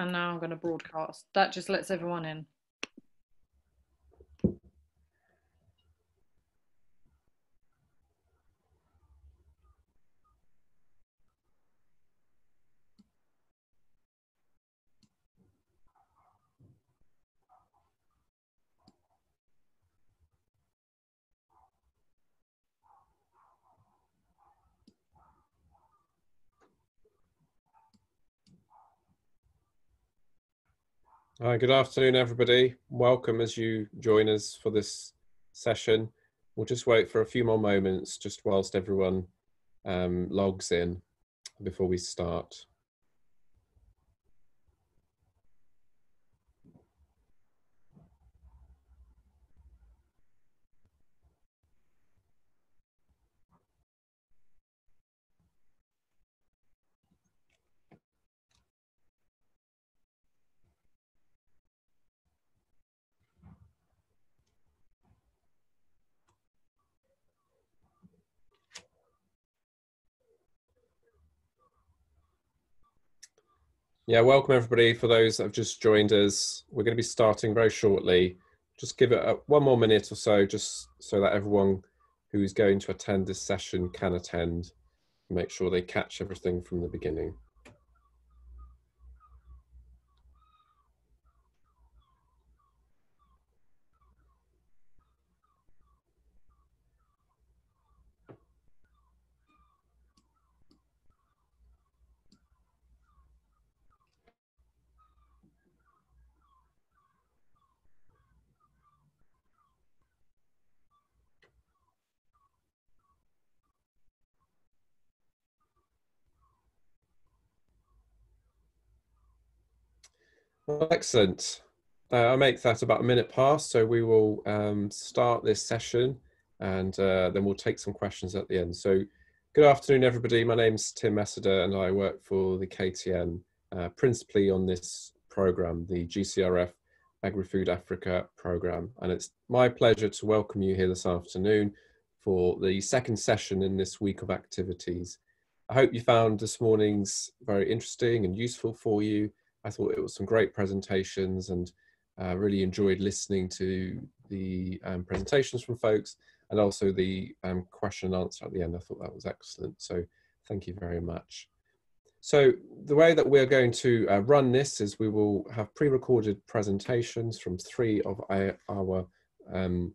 And now I'm going to broadcast. That just lets everyone in. Good afternoon, everybody. Welcome as you join us for this session. We'll just wait for a few more moments just whilst everyone um, logs in before we start. Yeah, welcome everybody. For those that have just joined us, we're going to be starting very shortly. Just give it a, one more minute or so, just so that everyone who is going to attend this session can attend. Make sure they catch everything from the beginning. Excellent. Uh, I'll make that about a minute past, so we will um, start this session and uh, then we'll take some questions at the end. So good afternoon, everybody. My name's Tim Messeder and I work for the KTN, uh, principally on this program, the GCRF Agri-Food Africa program. And it's my pleasure to welcome you here this afternoon for the second session in this week of activities. I hope you found this morning's very interesting and useful for you I thought it was some great presentations and uh, really enjoyed listening to the um, presentations from folks and also the um, question and answer at the end. I thought that was excellent. So thank you very much. So the way that we're going to uh, run this is we will have pre-recorded presentations from three of our, our um,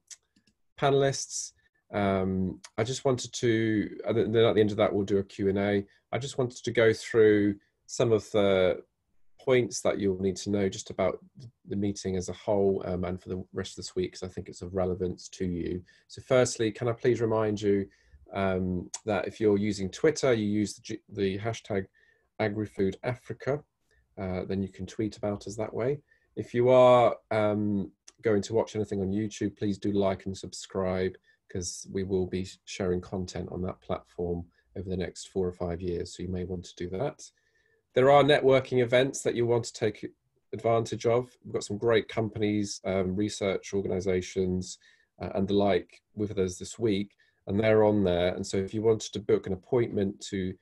panelists. Um, I just wanted to, and then at the end of that, we'll do a Q&A. I just wanted to go through some of the points that you'll need to know just about the meeting as a whole um, and for the rest of this week because I think it's of relevance to you. So firstly, can I please remind you um, that if you're using Twitter, you use the, the hashtag AgriFoodAfrica, uh, then you can tweet about us that way. If you are um, going to watch anything on YouTube, please do like and subscribe because we will be sharing content on that platform over the next four or five years. So you may want to do that. There are networking events that you want to take advantage of. We've got some great companies, um, research organizations, uh, and the like with us this week, and they're on there. And so, if you wanted to book an appointment to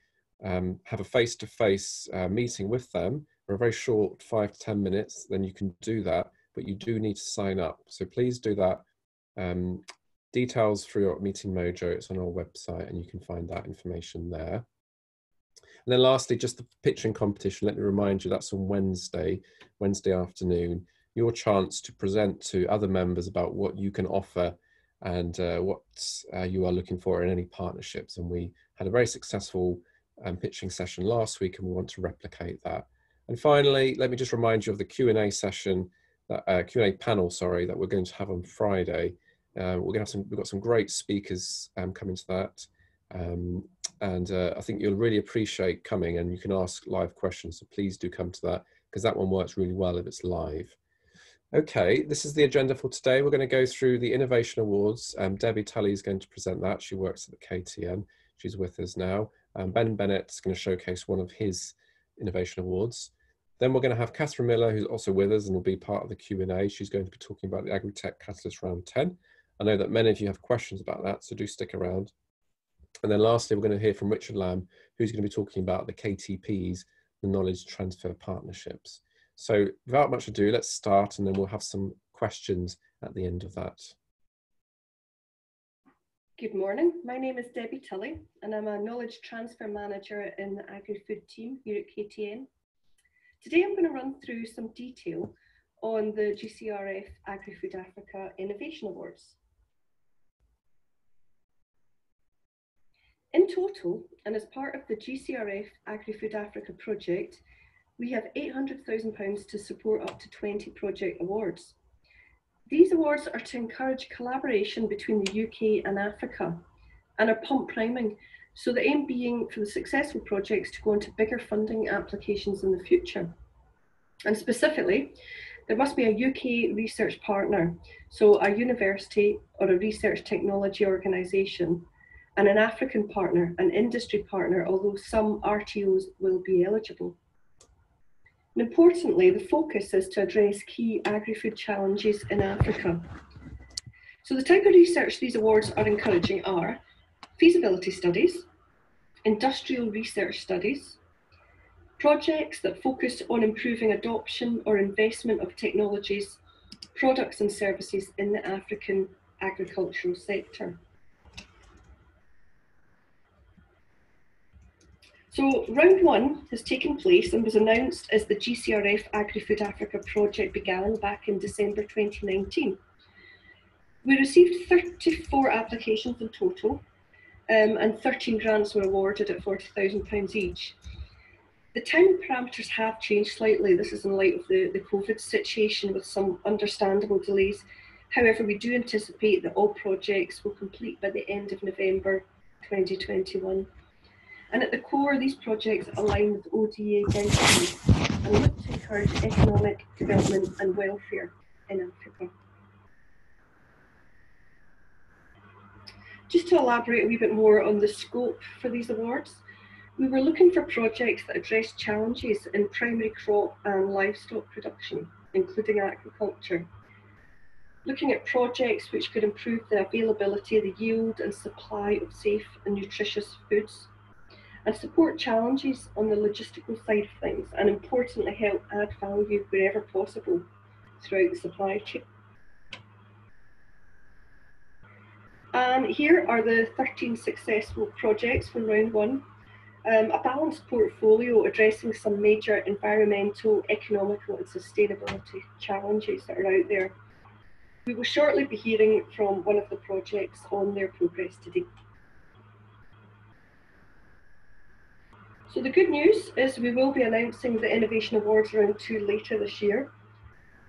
um, have a face to face meeting with them for a very short five to 10 minutes, then you can do that. But you do need to sign up. So, please do that. Um, details for your meeting mojo, it's on our website, and you can find that information there. And then lastly, just the pitching competition. Let me remind you that's on Wednesday, Wednesday afternoon. Your chance to present to other members about what you can offer and uh, what uh, you are looking for in any partnerships. And we had a very successful um, pitching session last week, and we want to replicate that. And finally, let me just remind you of the Q&A session, uh, Q&A panel, sorry, that we're going to have on Friday. Uh, we're going to have some, we've got some great speakers um, coming to that. Um, and uh, I think you'll really appreciate coming and you can ask live questions. So please do come to that because that one works really well if it's live. Okay, this is the agenda for today. We're going to go through the Innovation Awards. Um, Debbie Tully is going to present that. She works at the KTN. She's with us now. Um, ben Bennett is going to showcase one of his Innovation Awards. Then we're going to have Kathryn Miller, who's also with us and will be part of the Q&A. She's going to be talking about the Agritech Catalyst Round 10. I know that many of you have questions about that, so do stick around. And then lastly, we're going to hear from Richard Lamb, who's going to be talking about the KTPs, the Knowledge Transfer Partnerships. So without much ado, let's start and then we'll have some questions at the end of that. Good morning. My name is Debbie Tully and I'm a Knowledge Transfer Manager in the Agri-Food team here at KTN. Today I'm going to run through some detail on the GCRF Agri-Food Africa Innovation Awards. In total, and as part of the GCRF Agri-Food Africa project, we have £800,000 to support up to 20 project awards. These awards are to encourage collaboration between the UK and Africa and are pump priming. So the aim being for the successful projects to go into bigger funding applications in the future. And specifically, there must be a UK research partner, so a university or a research technology organisation, and an African partner, an industry partner, although some RTOs will be eligible. And importantly, the focus is to address key agri-food challenges in Africa. So the type of research these awards are encouraging are feasibility studies, industrial research studies, projects that focus on improving adoption or investment of technologies, products and services in the African agricultural sector. So round one has taken place and was announced as the GCRF Agri-Food Africa project began back in December 2019. We received 34 applications in total um, and 13 grants were awarded at £40,000 each. The time parameters have changed slightly. This is in light of the, the COVID situation with some understandable delays. However, we do anticipate that all projects will complete by the end of November 2021. And at the core, these projects align with ODA guidelines and look to encourage economic development and welfare in Africa. Just to elaborate a wee bit more on the scope for these awards, we were looking for projects that address challenges in primary crop and livestock production, including aquaculture. Looking at projects which could improve the availability, the yield and supply of safe and nutritious foods and support challenges on the logistical side of things, and importantly, help add value wherever possible throughout the supply chain. And here are the 13 successful projects from round one. Um, a balanced portfolio addressing some major environmental, economical and sustainability challenges that are out there. We will shortly be hearing from one of the projects on their progress today. So the good news is we will be announcing the Innovation Awards round two later this year.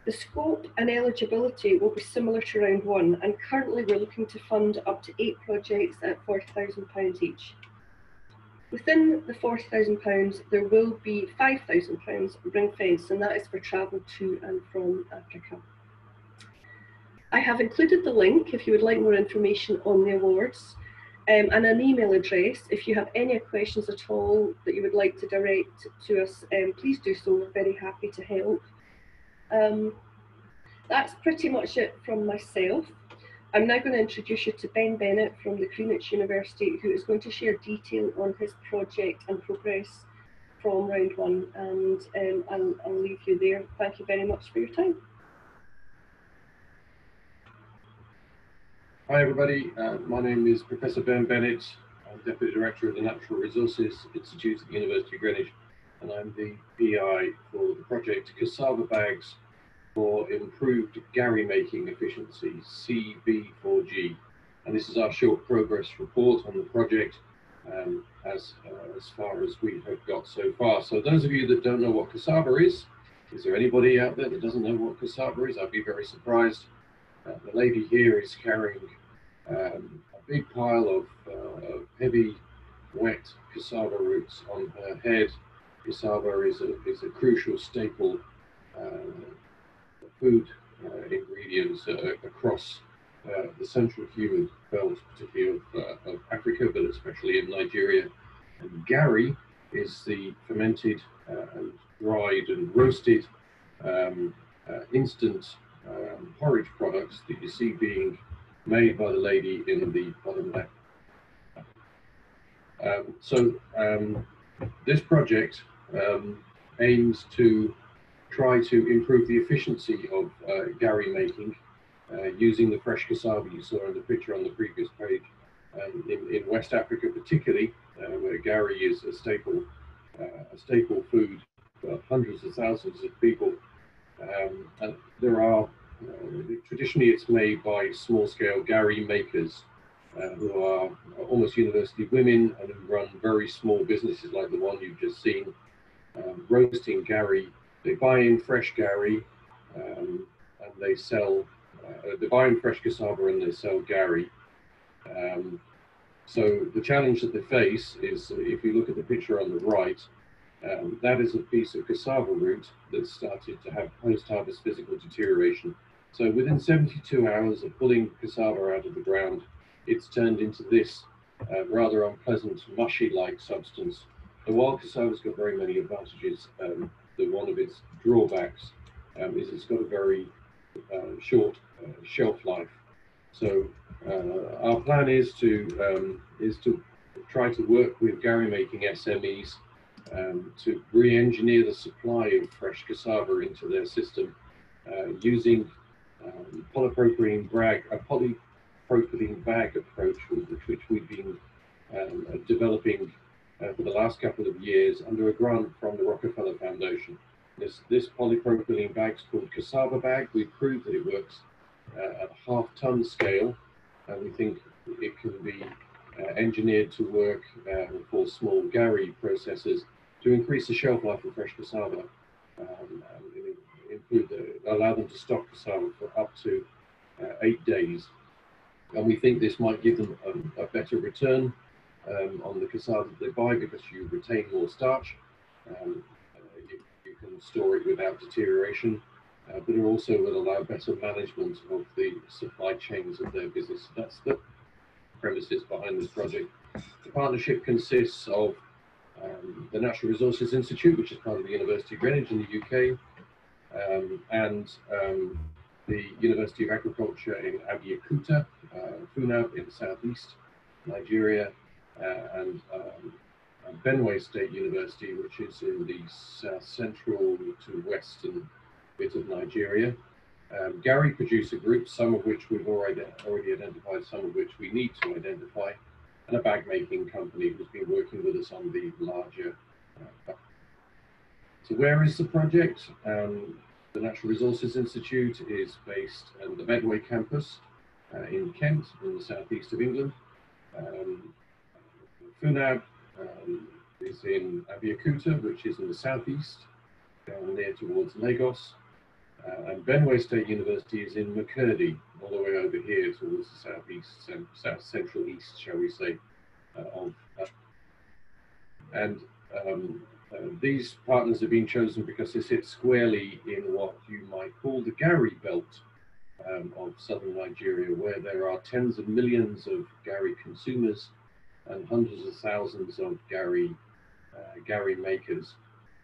The scope and eligibility will be similar to round one and currently we're looking to fund up to eight projects at £40,000 each. Within the £40,000 there will be £5,000 ring fence and that is for travel to and from Africa. I have included the link if you would like more information on the awards um, and an email address. If you have any questions at all that you would like to direct to us, um, please do so. We're very happy to help. Um, that's pretty much it from myself. I'm now going to introduce you to Ben Bennett from the Greenwich University, who is going to share detail on his project and progress from round one. And um, I'll, I'll leave you there. Thank you very much for your time. Hi everybody, uh, my name is Professor Ben Bennett. I'm Deputy Director of the Natural Resources Institute at the University of Greenwich and I'm the PI for the project Cassava Bags for Improved Gari Making Efficiency, CB4G. And this is our short progress report on the project um, as, uh, as far as we have got so far. So those of you that don't know what cassava is, is there anybody out there that doesn't know what cassava is? I'd be very surprised. Uh, the lady here is carrying um, a big pile of uh, heavy, wet cassava roots on her head. Cassava is a, is a crucial staple uh, food uh, ingredient uh, across uh, the central humid belt, particularly of, of, Africa, but especially in Nigeria. And gari is the fermented and dried and roasted um, instant um, porridge products that you see being made by the lady in the bottom left. Um, so um, this project um, aims to try to improve the efficiency of uh, gari making uh, using the fresh cassava you saw in the picture on the previous page. Um, in, in West Africa particularly, uh, where gari is a staple, uh, a staple food for hundreds of thousands of people. Um, and there are, uh, traditionally it's made by small-scale gari makers uh, who are almost university women and who run very small businesses like the one you've just seen, um, roasting gari. They buy in fresh gari um, and they sell, uh, they buy in fresh cassava and they sell gari. Um, so the challenge that they face is, if you look at the picture on the right, um, that is a piece of cassava root that started to have post-harvest physical deterioration. So within 72 hours of pulling cassava out of the ground, it's turned into this uh, rather unpleasant mushy-like substance. The wild cassava's got very many advantages. Um, the one of its drawbacks um, is it's got a very uh, short uh, shelf life. So uh, our plan is to um, is to try to work with gari making SMEs um, to re-engineer the supply of fresh cassava into their system uh, using um, polypropylene bag, a polypropylene bag approach, which, which we've been um, developing uh, for the last couple of years under a grant from the Rockefeller Foundation. This, this polypropylene bag is called cassava bag. We've proved that it works uh, at a half ton scale, and we think it can be uh, engineered to work uh, for small gari processors to increase the shelf life of fresh cassava um, include the, allow them to stock cassava for up to uh, eight days. And we think this might give them a, a better return um, on the cassava that they buy because you retain more starch. Um, you, you, can store it without deterioration uh, but it also will allow better management of the supply chains of their business. That's the premises behind this project. The partnership consists of um, the Natural Resources Institute, which is part of the University of Greenwich in the UK, um, and um, the University of Agriculture in Abeokuta, uh, FUNAAB in the southeast Nigeria, uh, and um, Benue State University, which is in the south central to western bit of Nigeria. Um, gari producer groups, some of which we've already, already identified, some of which we need to identify, and a bag making company who's been working with us on the larger. Uh, so where is the project? Um, the Natural Resources Institute is based at the Medway campus uh, in Kent, in the southeast of England. Um, FUNAAB um, is in Abeokuta, which is in the southeast, down near towards Lagos. Uh, and Benue State University is in Makurdi, all the way over here towards the southeast, south central east, shall we say, uh, of. Uh, and um, uh, these partners have been chosen because they sit squarely in what you might call the gari belt um, of southern Nigeria, where there are tens of millions of gari consumers and hundreds of thousands of gari uh, makers.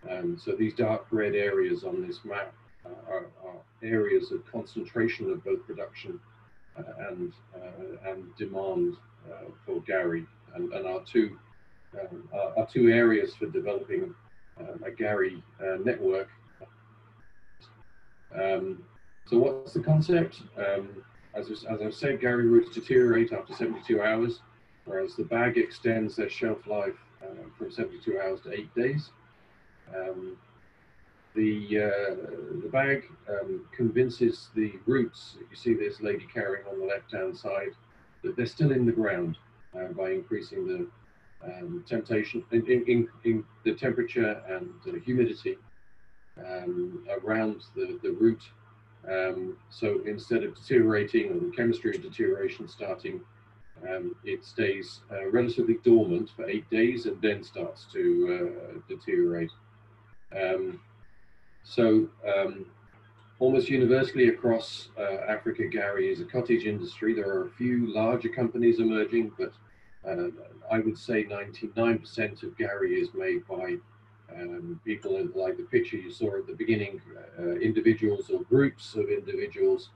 Um, so these dark red areas on this map are, are, areas of concentration of both production uh, and uh, and demand uh, for gari, and, and our two um, two areas for developing um, a gari network. Um, so what's the concept? Um, as, as I've said, gari roots deteriorate after 72 hours, whereas the bag extends their shelf life uh, from 72 hours to eight days. The, uh, the bag um, convinces the roots you see this lady carrying on the left-hand side that they're still in the ground uh, by increasing the um, temptation, in, in, in, the temperature and the humidity um, around the, the root. Um, so instead of deteriorating or the chemistry of deterioration starting, um, it stays uh, relatively dormant for eight days and then starts to uh, deteriorate. Um, so um, almost universally across uh, Africa, gari is a cottage industry. There are a few larger companies emerging, but uh, I would say 99% of gari is made by um, people like the picture you saw at the beginning, uh, individuals or groups of individuals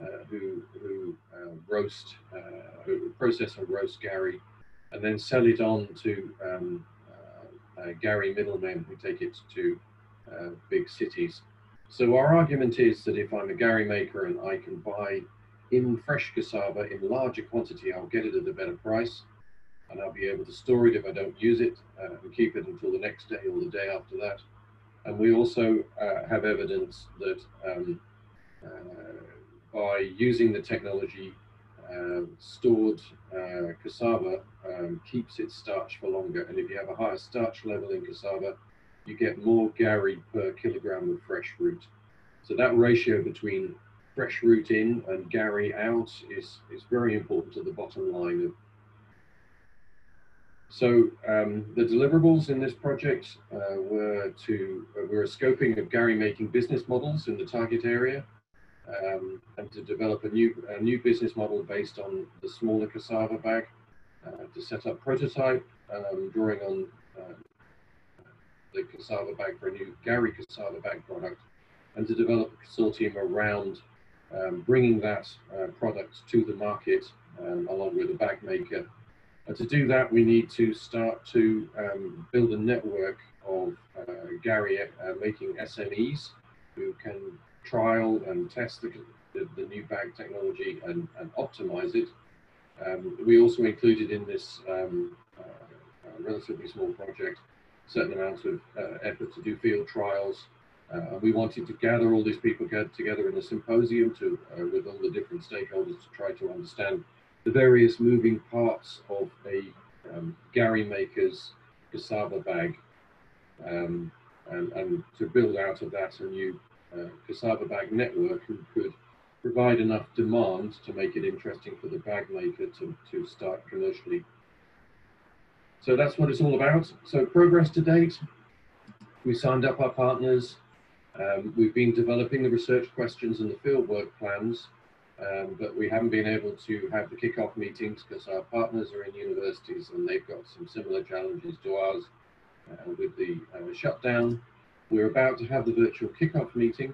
uh, who, who uh, roast, uh, process and roast gari, and then sell it on to um, gari middlemen who take it to uh, big cities. So our argument is that if I'm a gari maker and I can buy in fresh cassava in larger quantity, I'll get it at a better price and I'll be able to store it if I don't use it uh, and keep it until the next day or the day after that. And we also uh, have evidence that um, uh, by using the technology, uh, stored cassava um, keeps its starch for longer. And if you have a higher starch level in cassava, you get more gari per kilogram of fresh root. So that ratio between fresh root in and gari out is, is very important to the bottom line of so um, the deliverables in this project uh, were to uh, were a scoping of gari making business models in the target area, um, and to develop a new a new business model based on the smaller cassava bag, uh, to set up prototype, um, drawing on uh, the cassava bag for a new gari cassava bag product, and to develop a consortium around um, bringing that uh, product to the market um, along with a bag maker and to do that, we need to start to um, build a network of uh, gari uh, making SMEs who can trial and test the, the, the new bag technology and, and optimize it. Um, we also included in this um, uh, relatively small project certain amounts of uh, effort to do field trials. Uh, we wanted to gather all these people get together in a symposium to, uh, with all the different stakeholders to try to understand the various moving parts of a um, gari Maker's cassava bag um, and, and, to build out of that a new uh, cassava bag network who could provide enough demand to make it interesting for the bag maker to, to start commercially. So that's what it's all about. So progress to date, we signed up our partners. Um, we've been developing the research questions and the fieldwork plans um, but we haven't been able to have the kickoff meetings because our partners are in universities and they've got some similar challenges to ours uh, with the uh, shutdown. We're about to have the virtual kickoff meeting,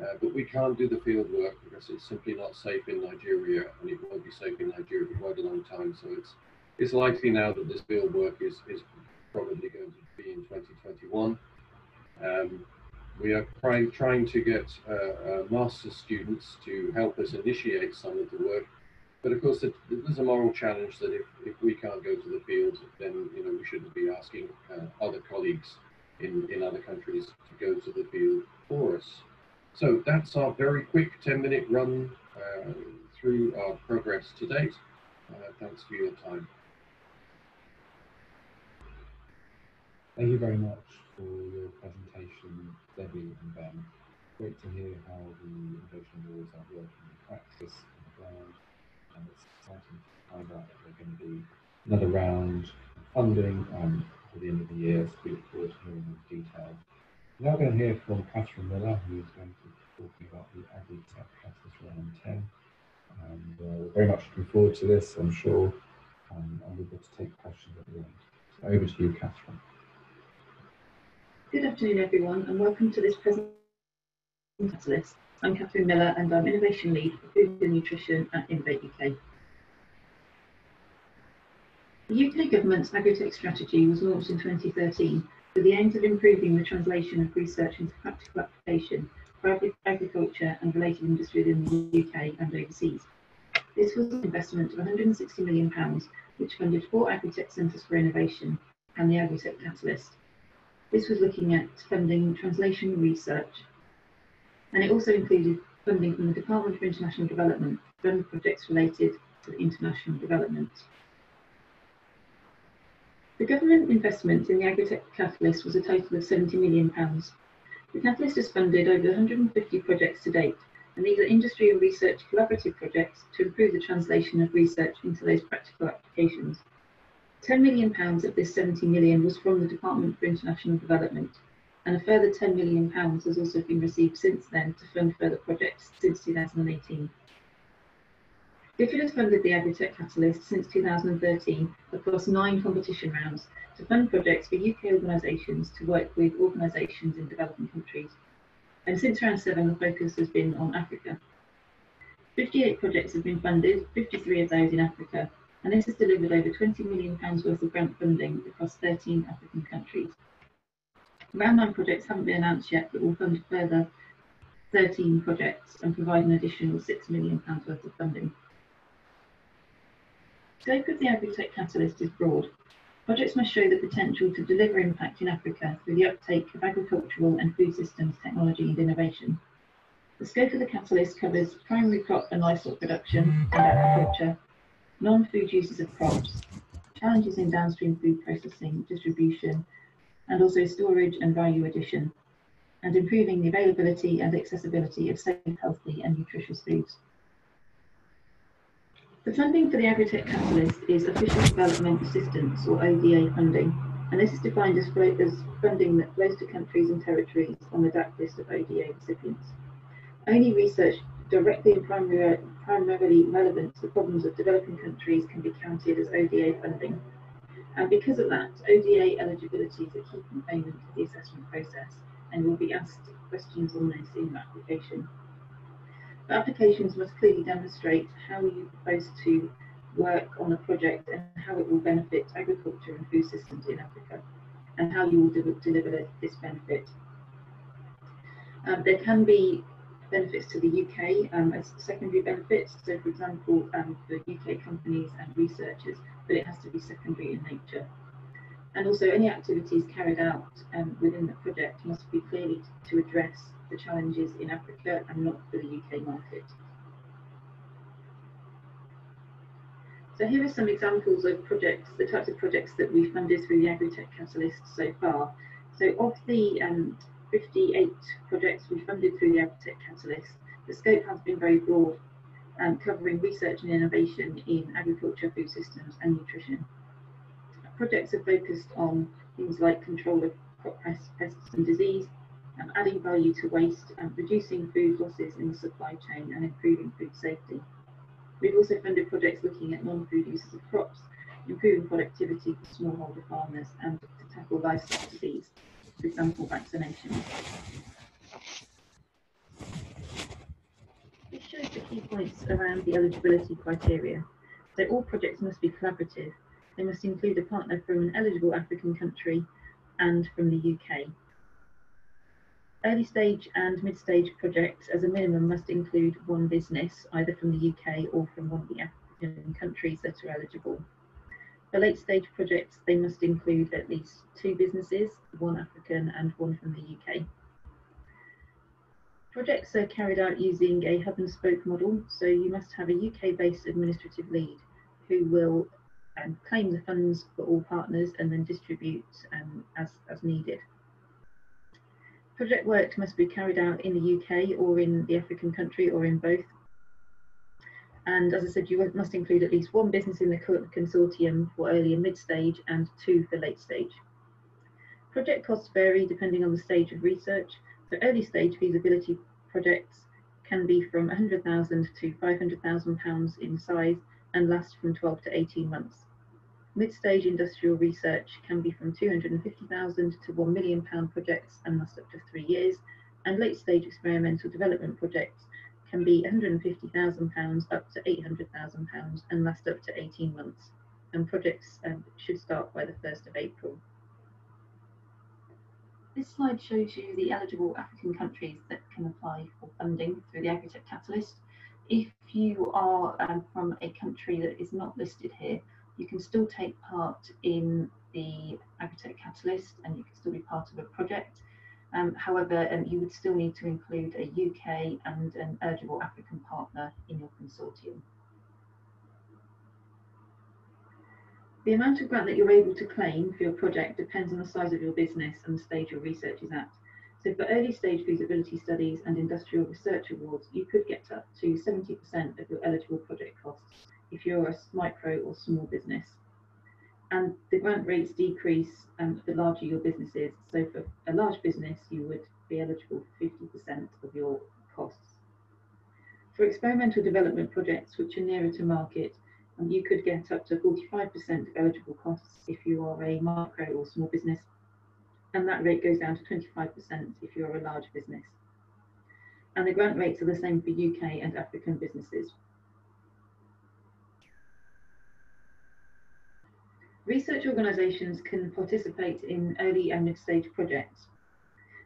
uh, but we can't do the field work because it's simply not safe in Nigeria and it won't be safe in Nigeria for quite a long time. So it's it's likely now that this field work is, is probably going to be in 2021. Um, we are trying, trying to get uh, uh, master students to help us initiate some of the work. But of course, there's a moral challenge that if, if we can't go to the field, then you know we shouldn't be asking uh, other colleagues in, in other countries to go to the field for us. So that's our very quick 10 minute run uh, through our progress to date. Uh, thanks for your time. Thank you very much for your presentation, Debbie and Ben. Great to hear how the innovation awards are working in practice on the ground, and it's exciting to find out that there's going to be another round of funding um, for the end of the year, so we look forward to hearing more detail. We're now going to hear from Kathryn Miller, who is going to be talking about the AgriTech Catalyst Round 10. And uh, we're very much looking forward to this, I'm sure, um, and we'll be able to take questions at the end. So over to you, Kathryn. Good afternoon, everyone, and welcome to this presentation. I'm Kathryn Miller, and I'm Innovation Lead for Food and Nutrition at Innovate UK. The UK Government's Agritech strategy was launched in 2013 with the aims of improving the translation of research into practical application for agriculture and related industry within the UK and overseas. This was an investment of £160 million, which funded four Agritech Centres for Innovation and the Agritech Catalyst, this was looking at funding translation research, and it also included funding from the Department for International Development to fund projects related to international development. The government investment in the Agritech Catalyst was a total of £70 million. The Catalyst has funded over 150 projects to date, and these are industry and research collaborative projects to improve the translation of research into those practical applications. 10 million pounds of this 70 million was from the Department for International Development, and a further 10 million pounds has also been received since then to fund further projects since 2018. DFID has funded the Agritech Catalyst since 2013 across nine competition rounds to fund projects for UK organisations to work with organisations in developing countries. And since round seven, the focus has been on Africa. 58 projects have been funded, 53 of those in Africa, and this has delivered over £20 million worth of grant funding across 13 African countries. Round 9 projects haven't been announced yet, but will fund further 13 projects and provide an additional £6 million worth of funding. The Scope of the Agritech Catalyst is broad. Projects must show the potential to deliver impact in Africa through the uptake of agricultural and food systems technology and innovation. The scope of the catalyst covers primary crop and livestock production and agriculture, non-food uses of crops, challenges in downstream food processing, distribution, and also storage and value addition, and improving the availability and accessibility of safe, healthy and nutritious foods. The funding for the Agritech Catalyst is Official Development Assistance or ODA funding, and this is defined as, as funding that flows to countries and territories on the DAC list of ODA recipients. Only research directly and primarily relevant to the problems of developing countries can be counted as ODA funding. And because of that, ODA eligibility is a key component of the assessment process and will be asked questions on this in the application. The applications must clearly demonstrate how you propose to work on a project and how it will benefit agriculture and food systems in Africa and how you will de deliver this benefit. Um, there can be benefits to the UK um, as secondary benefits. So, for example, um, for UK companies and researchers, but it has to be secondary in nature. And also, any activities carried out um, within the project must be clearly to address the challenges in Africa and not for the UK market. So here are some examples of projects, the types of projects that we funded through the Agritech Catalyst so far. So of the um, 58 projects we funded through the Agritech Catalyst, the scope has been very broad, um, covering research and innovation in agriculture, food systems and nutrition. Projects are focused on things like control of crop pests and disease, um, adding value to waste, and reducing food losses in the supply chain and improving food safety. We've also funded projects looking at non-food uses of crops, improving productivity for smallholder farmers and to tackle livestock disease for example, vaccination. This shows the key points around the eligibility criteria. So all projects must be collaborative. They must include a partner from an eligible African country and from the UK. Early stage and mid stage projects, as a minimum, must include one business, either from the UK or from one of the African countries that are eligible. For late stage projects, they must include at least two businesses, one African and one from the UK. Projects are carried out using a hub and spoke model, so you must have a UK based administrative lead who will um, claim the funds for all partners and then distribute um, as, as needed. Project work must be carried out in the UK or in the African country or in both and as I said, you must include at least one business in the consortium for early and mid stage and two for late stage. Project costs vary depending on the stage of research. So early stage feasibility projects can be from 100,000 to 500,000 pounds in size and last from 12 to 18 months. Mid-stage industrial research can be from 250,000 to 1 million pound projects and last up to three years, and late-stage experimental development projects can be £150,000 up to £800,000 and last up to 18 months. And projects um, should start by the 1st of April. This slide shows you the eligible African countries that can apply for funding through the Agritech Catalyst. If you are um, from a country that is not listed here, you can still take part in the Agritech Catalyst and you can still be part of a project. Um, however, um, you would still need to include a UK and an eligible African partner in your consortium. The amount of grant that you're able to claim for your project depends on the size of your business and the stage your research is at. So for early stage feasibility studies and industrial research awards, you could get up to 70% of your eligible project costs if you're a micro or small business and the grant rates decrease um, the larger your business is. So for a large business, you would be eligible for 50% of your costs. For experimental development projects which are nearer to market, um, you could get up to 45% of eligible costs if you are a micro or small business, and that rate goes down to 25% if you're a large business. And the grant rates are the same for UK and African businesses. Research organisations can participate in early and mid-stage projects.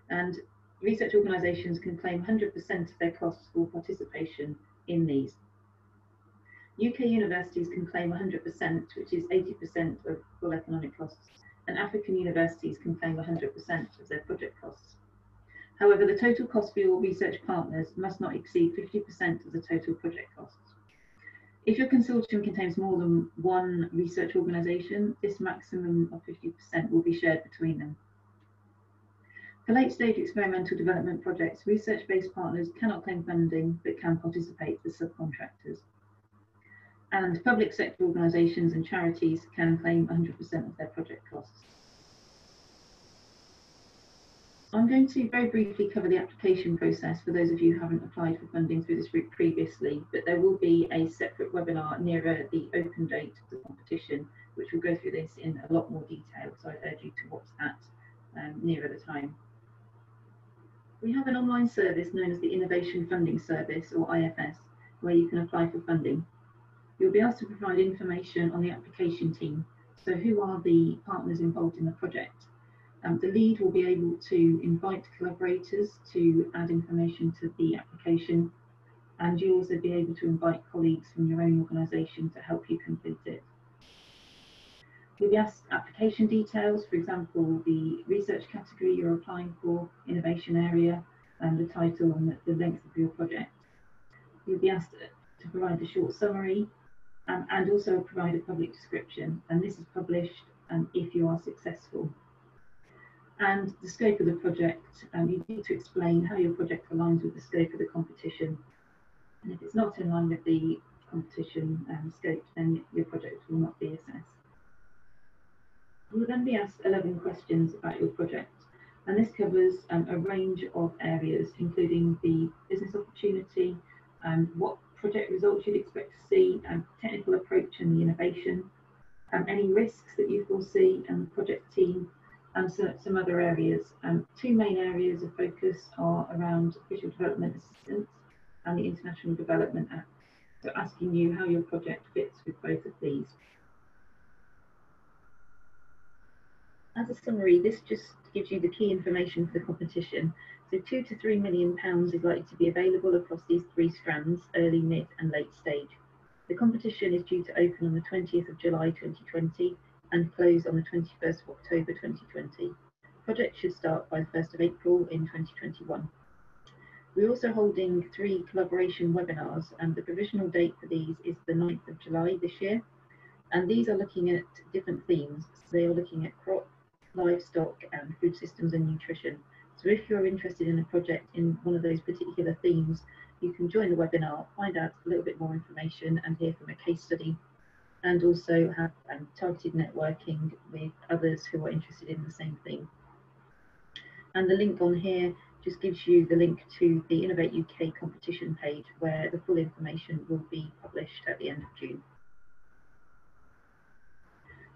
And research organisations can claim 100% of their costs for participation in these. UK universities can claim 100%, which is 80% of full economic costs, and African universities can claim 100% of their project costs. However, the total cost for your research partners must not exceed 50% of the total project costs. If your consortium contains more than one research organisation, this maximum of 50% will be shared between them. For late stage experimental development projects, research based partners cannot claim funding but can participate as subcontractors. And public sector organisations and charities can claim 100% of their project costs. I'm going to very briefly cover the application process for those of you who haven't applied for funding through this route previously, but there will be a separate webinar nearer the open date of the competition, which will go through this in a lot more detail, so I urge you to watch that um, nearer the time. We have an online service known as the Innovation Funding Service, or IFS, where you can apply for funding. You'll be asked to provide information on the application team, so who are the partners involved in the project, um, the lead will be able to invite collaborators to add information to the application and you'll also be able to invite colleagues from your own organisation to help you complete it. You'll be asked application details, for example, the research category you're applying for, innovation area, and the title and the length of your project. You'll be asked to provide a short summary um, and also provide a public description, and this is published um, if you are successful and the scope of the project. Um, you need to explain how your project aligns with the scope of the competition. And if it's not in line with the competition um, scope, then your project will not be assessed. You will then be asked 11 questions about your project. And this covers um, a range of areas, including the business opportunity, um, what project results you'd expect to see, um, technical approach and the innovation, um, any risks that you foresee and the project team, and so, some other areas. Um, two main areas of focus are around official development assistance and the International Development Act. So asking you how your project fits with both of these. As a summary, this just gives you the key information for the competition. So two to three million pounds is likely to be available across these three strands, early, mid and late stage. The competition is due to open on the 20th of July 2020 and close on the 21st of October 2020. Project should start by the 1st of April in 2021. We're also holding three collaboration webinars and the provisional date for these is the 9th of July this year. And these are looking at different themes. So they are looking at crop, livestock and food systems and nutrition. So if you're interested in a project in one of those particular themes, you can join the webinar, find out a little bit more information and hear from a case study and also have um, targeted networking with others who are interested in the same thing. And the link on here just gives you the link to the Innovate UK competition page where the full information will be published at the end of June.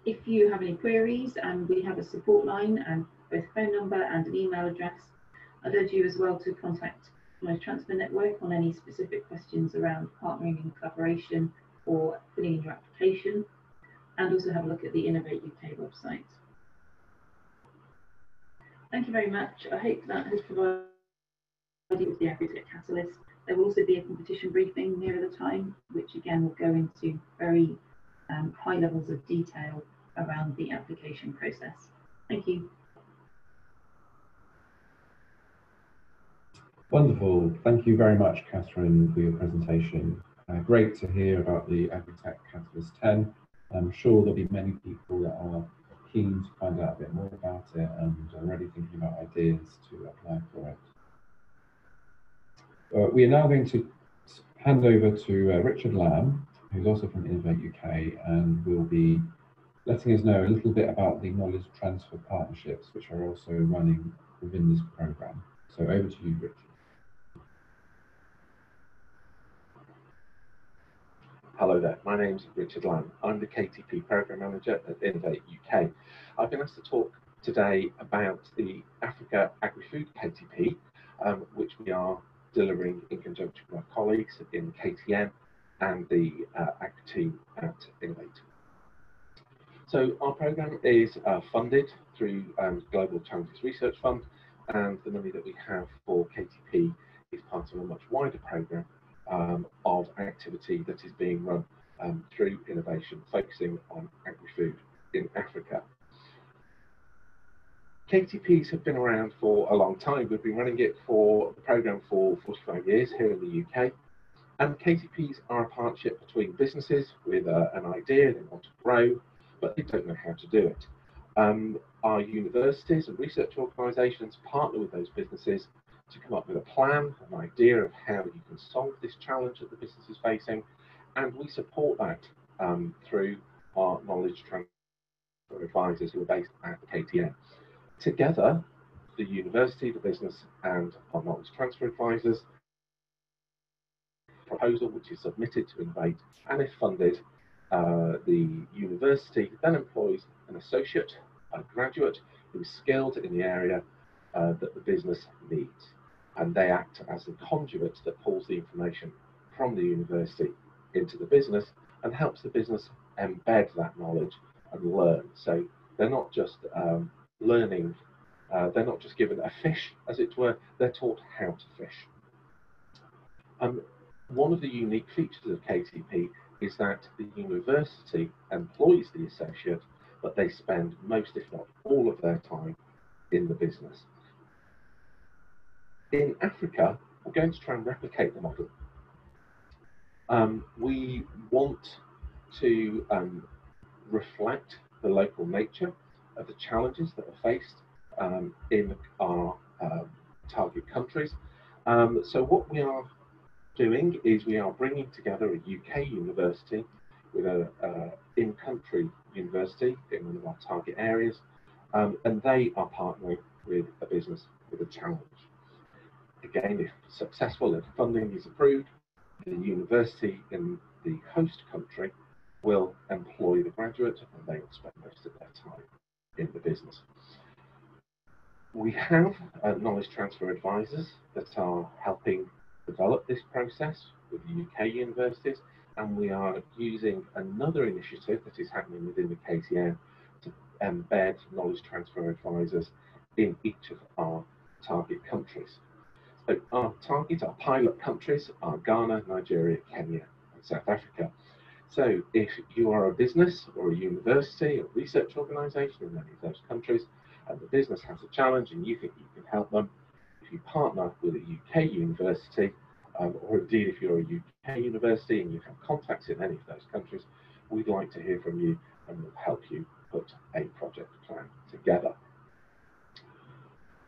If you have any queries, um, we have a support line and both phone number and an email address. I'd urge you as well to contact my Transfer Network on any specific questions around partnering and collaboration or filling in your application, and also have a look at the Innovate UK website. Thank you very much. I hope that has provided you with the Agritech Catalyst. There will also be a competition briefing nearer the time, which again will go into very um, high levels of detail around the application process. Thank you. Wonderful. Thank you very much, Kathryn, for your presentation. Uh, great to hear about the Agritech Catalyst 10. I'm sure there'll be many people that are keen to find out a bit more about it and already thinking about ideas to apply for it. Uh, we are now going to hand over to uh, Richard Lamb, who's also from Innovate UK, and will be letting us know a little bit about the knowledge transfer partnerships, which are also running within this programme. So over to you, Richard. Hello there, my name is Richard Lamb. I'm the KTP Programme Manager at Innovate UK. I've been asked to talk today about the Africa Agri-Food KTP, um, which we are delivering in conjunction with our colleagues in KTN and the uh, Agri team at Innovate. So our programme is uh, funded through um, Global Challenges Research Fund and the money that we have for KTP is part of a much wider programme um, of activity that is being run um, through innovation, focusing on agri-food in Africa. KTPs have been around for a long time. We've been running it for the programme for 45 years here in the UK. And KTPs are a partnership between businesses with uh, an idea, they want to grow, but they don't know how to do it. Um, our universities and research organisations partner with those businesses to come up with a plan, an idea of how you can solve this challenge that the business is facing, and we support that um, through our knowledge transfer advisors who are based at KTN. Together, the university, the business, and our knowledge transfer advisors proposal which is submitted to Innovate, and if funded, uh, the university then employs an associate, a graduate who is skilled in the area uh, that the business needs, and they act as the conduit that pulls the information from the university into the business and helps the business embed that knowledge and learn. So they're not just um, learning, uh, they're not just given a fish, as it were, they're taught how to fish. Um, one of the unique features of KTP is that the university employs the associate, but they spend most, if not all, of their time in the business. In Africa, we're going to try and replicate the model. Um, we want to um, reflect the local nature of the challenges that are faced um, in our um, target countries. Um, so what we are doing is we are bringing together a UK university with a uh, in-country university in one of our target areas, um, and they are partnering with a business with a challenge. Again, if successful, if funding is approved, the university in the host country will employ the graduate and they will spend most of their time in the business. We have uh, knowledge transfer advisors that are helping develop this process with the UK universities and we are using another initiative that is happening within the KTN to embed knowledge transfer advisors in each of our target countries. Our target, our pilot countries are Ghana, Nigeria, Kenya and South Africa. So if you are a business or a university or research organisation in any of those countries and the business has a challenge and you think you can help them, if you partner with a UK university, um, or indeed if you're a UK university and you have contacts in any of those countries, we'd like to hear from you and we'll help you put a project plan together.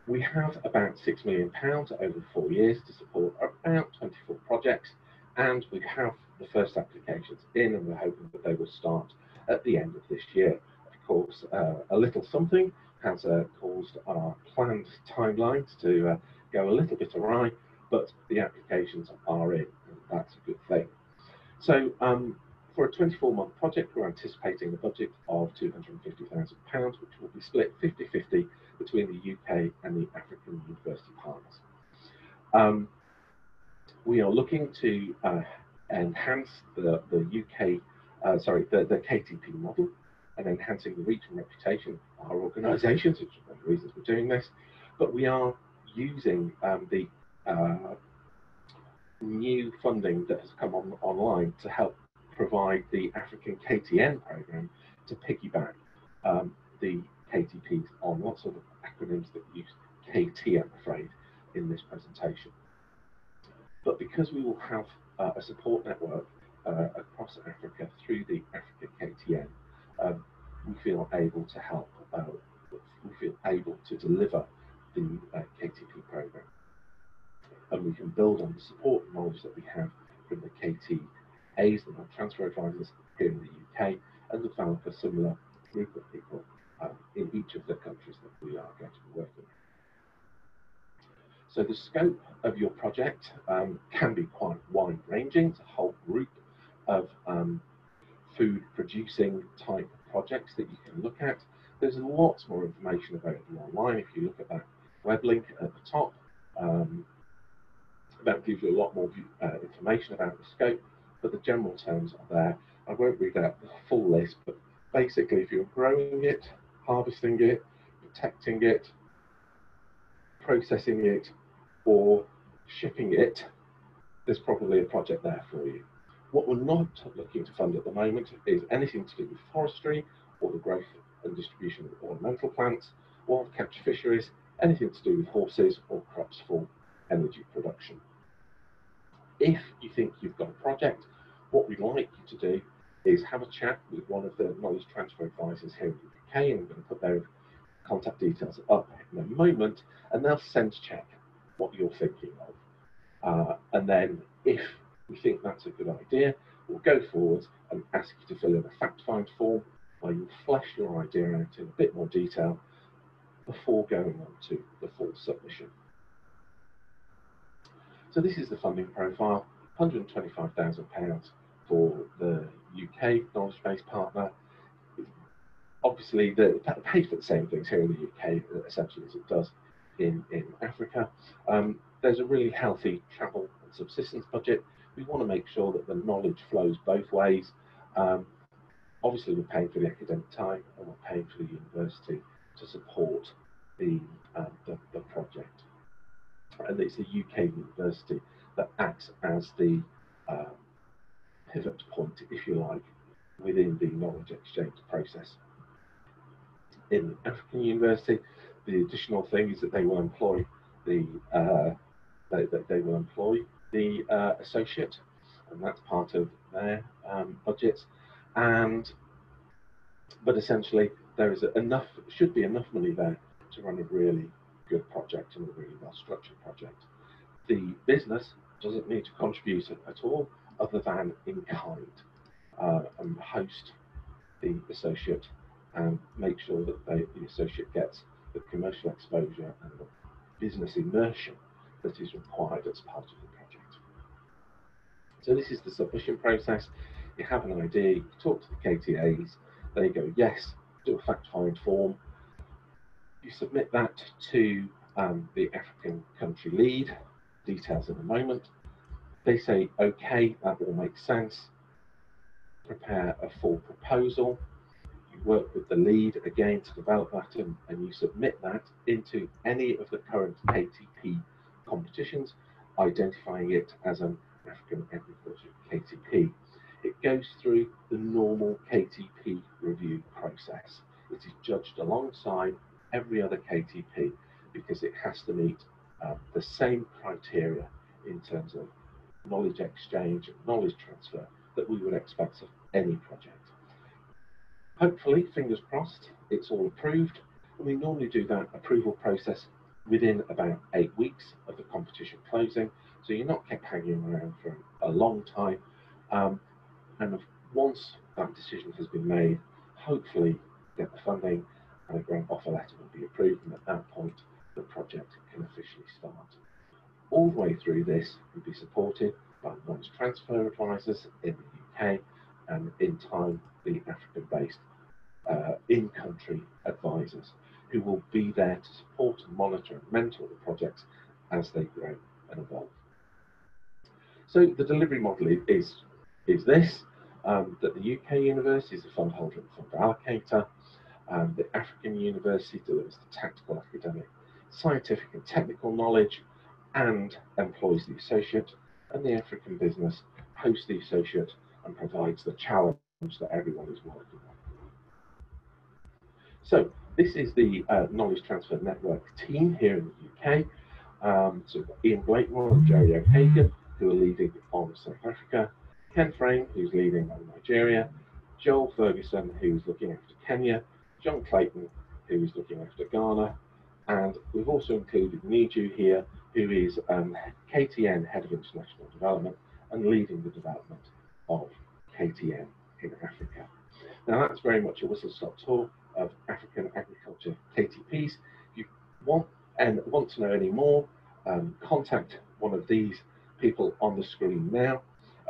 We have about £6 million over four years to support about 24 projects and we have the first applications in and we're hoping that they will start at the end of this year. Of course, uh, a little something has uh, caused our planned timelines to uh, go a little bit awry, but the applications are in, and that's a good thing. So um, for a 24-month project, we're anticipating a budget of £250,000, which will be split 50-50 between the UK and the African university partners. Um, we are looking to uh, enhance the, the UK, uh, sorry, the, the KTP model and enhancing the reach and reputation of our organisations, which is one of the reasons we're doing this. But we are using um, the uh, new funding that has come on, online to help provide the African KTN program to piggyback um, the KTPs on sort of acronyms that use KT, I'm afraid, in this presentation. But because we will have uh, a support network uh, across Africa through the Africa KTN, um, we feel able to help, uh, we feel able to deliver the uh, KTP program. And we can build on the support knowledge that we have from the KTAs, the transfer advisors here in the UK, and develop a similar group of people in each of the countries that we are going to be working with. So the scope of your project um, can be quite wide ranging. It's a whole group of um, food producing type projects that you can look at. There's lots more information available online. If you look at that web link at the top, um, that gives you a lot more uh, information about the scope, but the general terms are there. I won't read out the full list, but basically if you're growing it, harvesting it, protecting it, processing it or shipping it, there's probably a project there for you. What we're not looking to fund at the moment is anything to do with forestry or the growth and distribution of ornamental plants, wild catch fisheries, anything to do with horses or crops for energy production. If you think you've got a project, what we'd like you to do is have a chat with one of the knowledge transfer advisors here and I'm going to put their contact details up in a moment, and they'll sense check what you're thinking of. Uh, and then if we think that's a good idea, we'll go forward and ask you to fill in a fact find form where you flesh your idea out in a bit more detail before going on to the full submission. So this is the funding profile, £125,000 for the UK knowledge-based partner. Obviously, the pays for the same things here in the UK, essentially, as it does in, in Africa. Um, there's a really healthy travel and subsistence budget. We want to make sure that the knowledge flows both ways. Um, obviously, we're paying for the academic time and we're paying for the university to support the, um, the, the, project. And it's a UK university that acts as the um, pivot point, if you like, within the knowledge exchange process. In African University, the additional thing is that they will employ the uh, they, they, will employ the uh, associate, and that's part of their um, budgets. And but essentially, there is enough should be enough money there to run a really good project and a really well structured project. The business doesn't need to contribute at all other than in kind uh, and host the associate and make sure that they, the associate gets the commercial exposure and the business immersion that is required as part of the project. So this is the submission process. You have an idea, you talk to the KTAs, they go, yes, do a fact find form. You submit that to um, the African country lead, details in a moment. They say, okay, that all makes sense. Prepare a full proposal. You work with the lead again to develop that and, and you submit that into any of the current KTP competitions, identifying it as an African Agriculture KTP. It goes through the normal KTP review process. It is judged alongside every other KTP because it has to meet uh, the same criteria in terms of knowledge exchange and knowledge transfer that we would expect of any project. Hopefully, fingers crossed, it's all approved. We normally do that approval process within about eight weeks of the competition closing. So you're not kept hanging around for a long time. Um, and once that decision has been made, hopefully get the funding and a grant offer letter will be approved. And at that point, the project can officially start all the way through this will be supported by knowledge transfer advisors in the UK and in time the African-based uh, in-country advisors who will be there to support and monitor and mentor the projects as they grow and evolve. So the delivery model is, is this, um, that the UK university is the fund holder and fund allocator, um, the African university delivers the tactical, academic, scientific and technical knowledge, and employs the associate, and the African business hosts the associate and provides the challenge that everyone is working on. So this is the uh, Knowledge Transfer Network team here in the UK. Um, so Ian Blakemore and Jerry O'Hagan, who are leading on South Africa, Ken Frame, who's leading on Nigeria, Joel Ferguson, who's looking after Kenya, John Clayton, who's looking after Ghana, and we've also included Niju here, who is um, KTN Head of International Development and leading the development of KTN in Africa. Now that's very much a whistle-stop tour of African agriculture KTPs. If you want and want to know any more, um, contact one of these people on the screen now.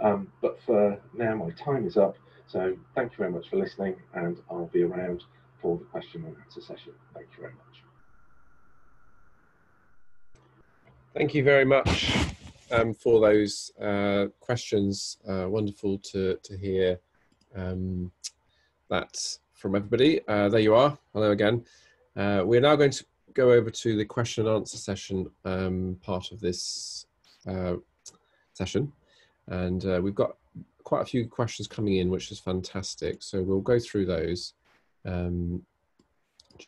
Um, but for now, my time is up. So thank you very much for listening, and I'll be around for the question and answer session. Thank you very much. Thank you very much um, for those uh, questions. Uh, wonderful to, to hear um, that from everybody. Uh, there you are. Hello again. Uh, we're now going to go over to the question and answer session um, part of this uh, session. And uh, we've got quite a few questions coming in, which is fantastic. So we'll go through those. Um,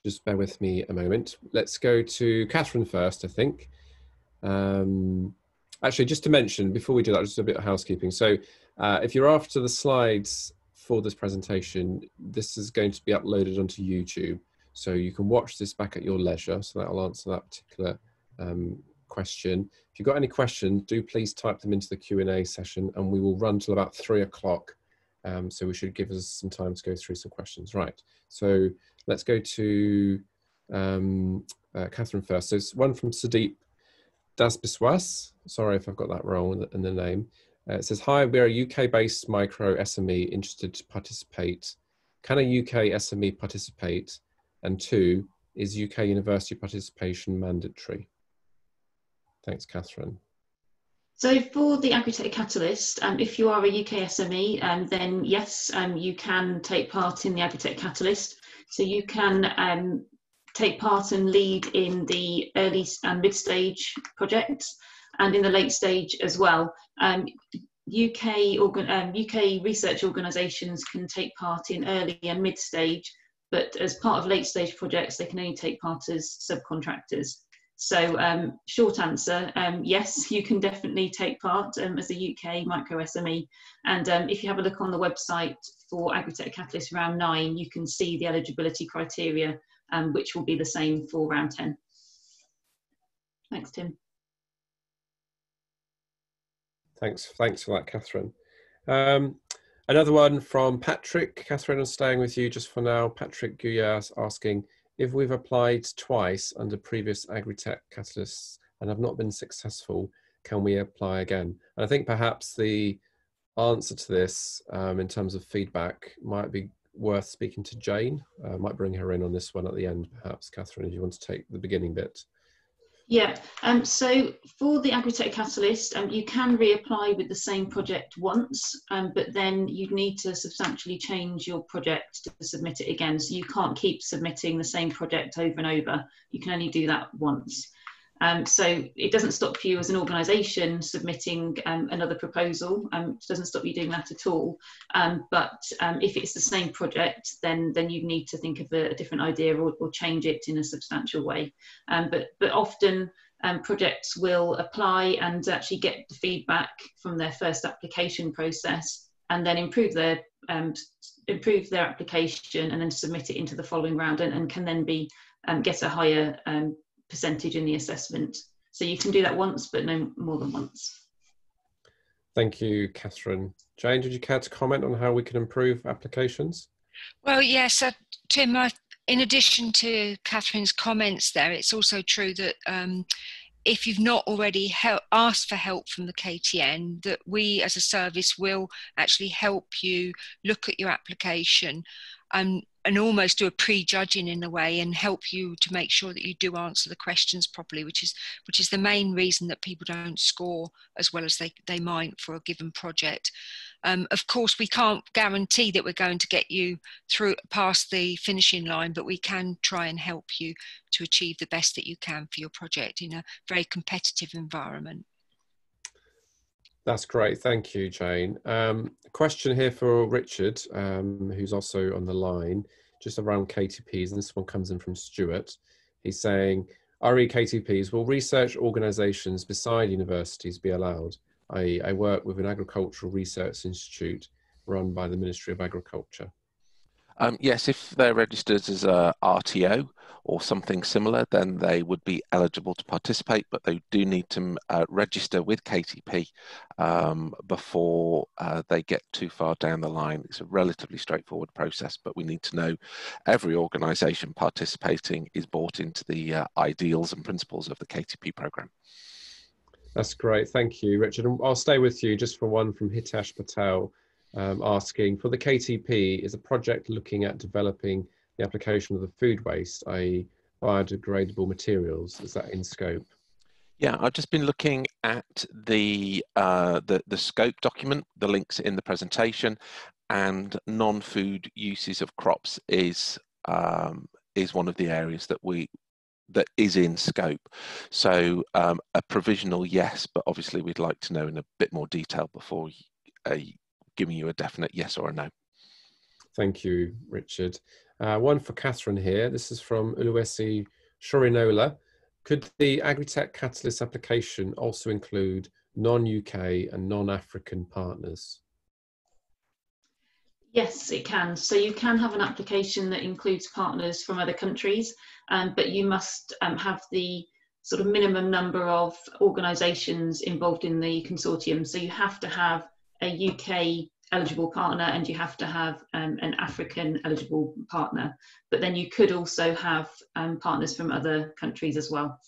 just bear with me a moment. Let's go to Kathryn first, I think. Um, actually, just to mention, before we do that, just a bit of housekeeping. So uh, if you're after the slides for this presentation, this is going to be uploaded onto YouTube. So you can watch this back at your leisure. So that'll answer that particular um, question. If you've got any questions, do please type them into the Q&A session and we will run till about three o'clock. Um, so we should give us some time to go through some questions. Right, so let's go to um, uh, Kathryn first. So it's one from Sudeep Dasbiswas. Sorry if I've got that wrong in the, in the name. Uh, it says, hi, we're a UK-based micro SME interested to participate. Can a UK SME participate? And two, is UK university participation mandatory? Thanks, Kathryn. So for the Agritech Catalyst, um, if you are a UK SME, um, then yes, um, you can take part in the Agritech Catalyst. So you can um, take part and lead in the early and mid stage projects and in the late stage as well. UK, um, UK um, research organisations can take part in early and mid stage, but as part of late stage projects, they can only take part as subcontractors. So, um, short answer, um, yes, you can definitely take part um, as a UK micro SME. And um, if you have a look on the website for Agritech Catalyst round nine, you can see the eligibility criteria, um, which will be the same for round 10. Thanks, Tim. Thanks, thanks for that, Kathryn. Um, another one from Patrick. Kathryn, I'm staying with you just for now. Patrick Guyas asking, if we've applied twice under previous Agritech catalysts and have not been successful, can we apply again? And I think perhaps the answer to this um, in terms of feedback might be worth speaking to Jane. Uh, might bring her in on this one at the end, perhaps, Kathryn, if you want to take the beginning bit. Yeah, um, so for the Agritech Catalyst, um, you can reapply with the same project once, um, but then you'd need to substantially change your project to submit it again. So you can't keep submitting the same project over and over. You can only do that once. Um, so it doesn't stop you as an organisation submitting um, another proposal. Um, it doesn't stop you doing that at all. Um, but um, if it's the same project, then then you need to think of a, a different idea or, or, change it in a substantial way. Um, but but often projects will apply and actually get the feedback from their first application process and then improve their improve their application and then submit it into the following round and, and can then be get a higher percentage in the assessment. So you can do that once, but no more than once. Thank you, Kathryn. Jane, did you care to comment on how we can improve applications? Well, yes, uh, Tim, I, in addition to Kathryn's comments there, it's also true that um, if you've not already help, asked for help from the KTN, that we as a service will actually help you look at your application and and almost do a prejudging in a way and help you to make sure that you do answer the questions properly which is which is the main reason that people don't score as well as they, they might for a given project um, of course we can't guarantee that we're going to get you through past the finishing line but we can try and help you to achieve the best that you can for your project in a very competitive environment that's great. Thank you, Jane. Um, question here for Richard, um, who's also on the line, just around KTPs. And this one comes in from Stuart. He's saying, RE KTPs, will research organisations beside universities be allowed? I, I work with an agricultural research institute run by the Ministry of Agriculture. Um, yes, if they're registered as a RTO or something similar, then they would be eligible to participate, but they do need to uh, register with KTP um, before uh, they get too far down the line. It's a relatively straightforward process, but we need to know every organisation participating is bought into the uh, ideals and principles of the KTP programme. That's great. Thank you, Richard. And I'll stay with you just for one from Hitesh Patel um, asking for the KTP is a project looking at developing the application of the food waste, i.e. biodegradable materials. Is that in scope? Yeah, I've just been looking at the, uh, the, the scope document, the links in the presentation, and non-food uses of crops is um, is one of the areas that we that is in scope. So um, a provisional yes, but obviously we'd like to know in a bit more detail before uh, giving you a definite yes or a no. Thank you, Richard. Uh, one for Kathryn here. This is from Oluwaseyi Shorinola. Could the Agritech Catalyst application also include non-UK and non-African partners? Yes, it can. So you can have an application that includes partners from other countries, um, but you must um, have the sort of minimum number of organisations involved in the consortium. So you have to have a UK eligible partner and you have to have um, an African eligible partner. But then you could also have um, partners from other countries as well.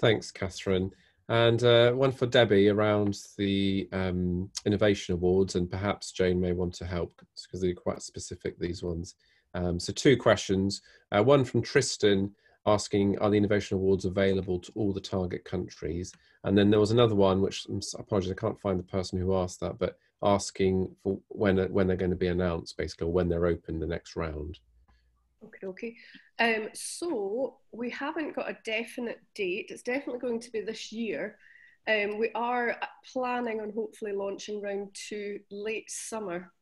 Thanks, Kathryn. And uh, one for Debbie around the um, Innovation Awards, and perhaps Jane may want to help because they're quite specific, these ones. Um, so, two questions. Uh, one from Tristan asking, Are the Innovation Awards available to all the target countries? And then there was another one, which I apologize, I can't find the person who asked that, but asking for when, when they're going to be announced, basically, or when they're open the next round. Okay, okay. Um, so we haven't got a definite date. It's definitely going to be this year. Um, we are planning on hopefully launching round two late summer.